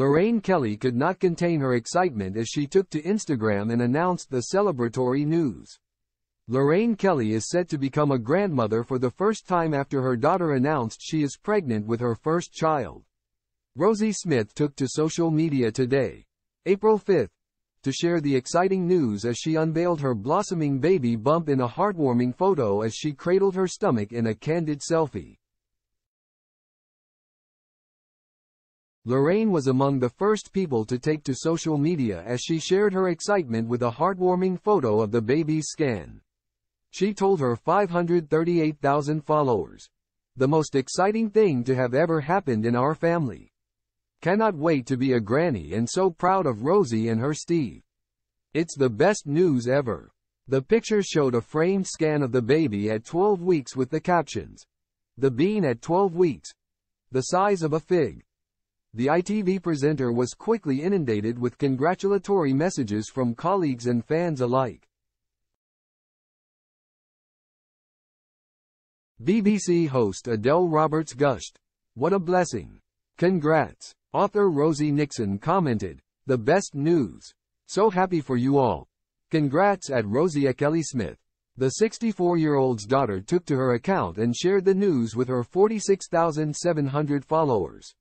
Lorraine Kelly could not contain her excitement as she took to Instagram and announced the celebratory news. Lorraine Kelly is set to become a grandmother for the first time after her daughter announced she is pregnant with her first child. Rosie Smith took to social media today, April 5, to share the exciting news as she unveiled her blossoming baby bump in a heartwarming photo as she cradled her stomach in a candid selfie. Lorraine was among the first people to take to social media as she shared her excitement with a heartwarming photo of the baby's scan. She told her 538,000 followers, The most exciting thing to have ever happened in our family. Cannot wait to be a granny and so proud of Rosie and her Steve. It's the best news ever. The picture showed a framed scan of the baby at 12 weeks with the captions. The bean at 12 weeks. The size of a fig. The ITV presenter was quickly inundated with congratulatory messages from colleagues and fans alike. BBC host Adele Roberts gushed. What a blessing. Congrats. Author Rosie Nixon commented, The best news. So happy for you all. Congrats at Rosie Kelly Smith. The 64-year-old's daughter took to her account and shared the news with her 46,700 followers.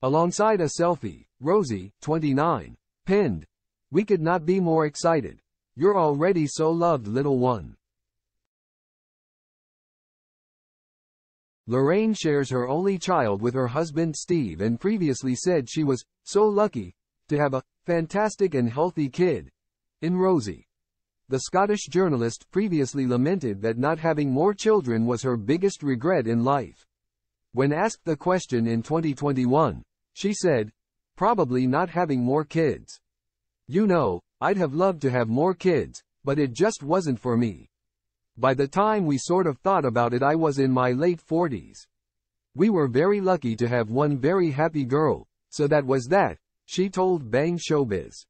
Alongside a selfie, Rosie, 29, pinned, We could not be more excited. You're already so loved little one. Lorraine shares her only child with her husband Steve and previously said she was so lucky to have a fantastic and healthy kid in Rosie. The Scottish journalist previously lamented that not having more children was her biggest regret in life. When asked the question in 2021, she said, probably not having more kids. You know, I'd have loved to have more kids, but it just wasn't for me. By the time we sort of thought about it I was in my late 40s. We were very lucky to have one very happy girl, so that was that, she told Bang Showbiz.